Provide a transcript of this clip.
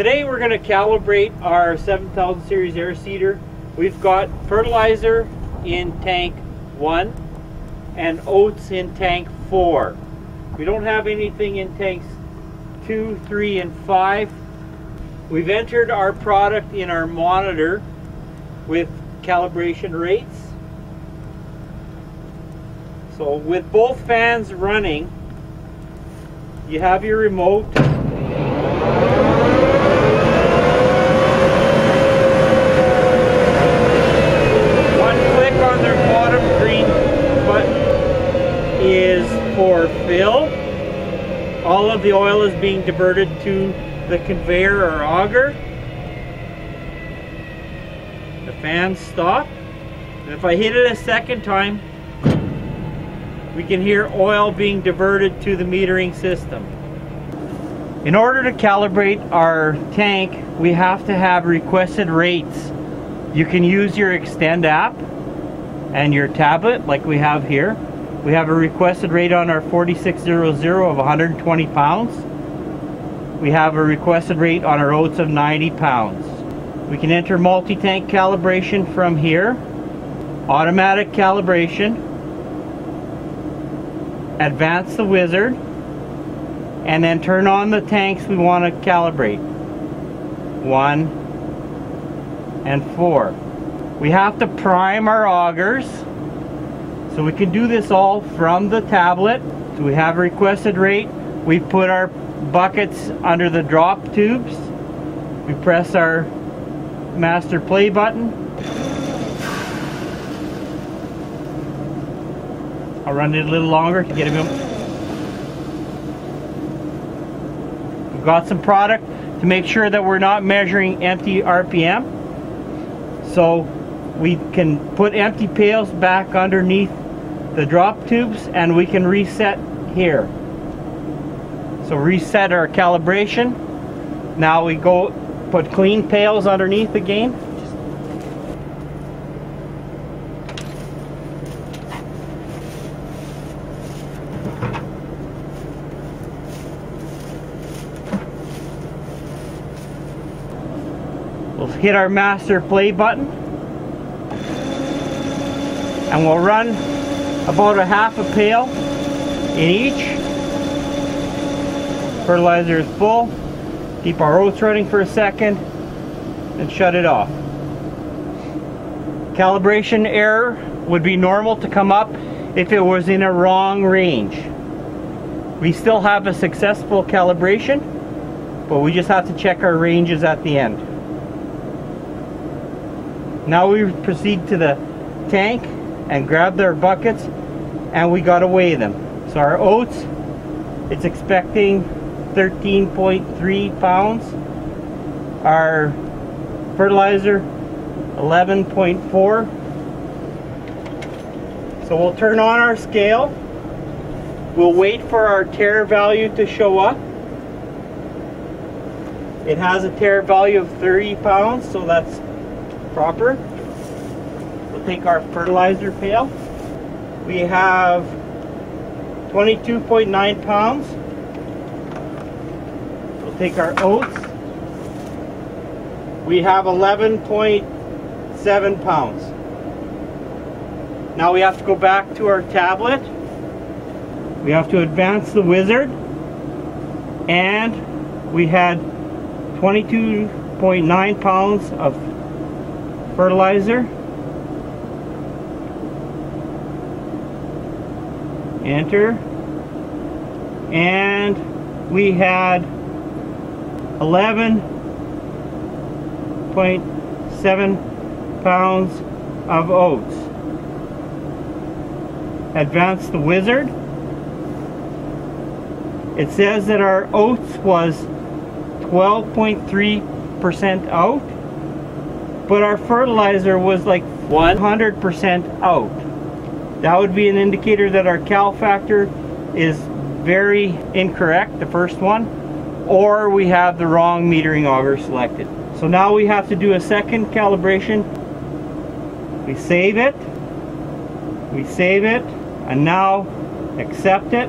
Today we're going to calibrate our 7000 series air seeder. We've got fertilizer in tank 1 and oats in tank 4. We don't have anything in tanks 2, 3, and 5. We've entered our product in our monitor with calibration rates. So with both fans running, you have your remote. One click on their bottom green button is for fill. All of the oil is being diverted to the conveyor or auger. The fans stop. And if I hit it a second time, we can hear oil being diverted to the metering system. In order to calibrate our tank, we have to have requested rates. You can use your Xtend app and your tablet like we have here. We have a requested rate on our 4600 of 120 pounds. We have a requested rate on our oats of 90 pounds. We can enter multi-tank calibration from here. Automatic calibration. Advance the wizard. And then turn on the tanks we want to calibrate. One and four. We have to prime our augers. So we can do this all from the tablet. So we have a requested rate. We put our buckets under the drop tubes. We press our master play button. I'll run it a little longer to get a bit. We've got some product to make sure that we're not measuring empty RPM. So we can put empty pails back underneath the drop tubes and we can reset here. So reset our calibration. Now we go put clean pails underneath again. We'll hit our master play button and we'll run about a half a pail in each. Fertilizer is full. Keep our oats running for a second and shut it off. Calibration error would be normal to come up if it was in a wrong range. We still have a successful calibration, but we just have to check our ranges at the end. Now we proceed to the tank and grab their buckets and we gotta weigh them. So our oats, it's expecting 13.3 pounds. Our fertilizer, 11.4. So we'll turn on our scale. We'll wait for our tare value to show up. It has a tare value of 30 pounds, so that's proper. Take our fertilizer pail. We have 22.9 pounds. We'll take our oats. We have 11.7 pounds. Now we have to go back to our tablet. We have to advance the wizard. And we had 22.9 pounds of fertilizer. Enter. And we had 11.7 pounds of oats. Advance the wizard. It says that our oats was 12.3% out, but our fertilizer was like 100% out. That would be an indicator that our cal factor is very incorrect, the first one, or we have the wrong metering auger selected. So now we have to do a second calibration. We save it, we save it, and now accept it.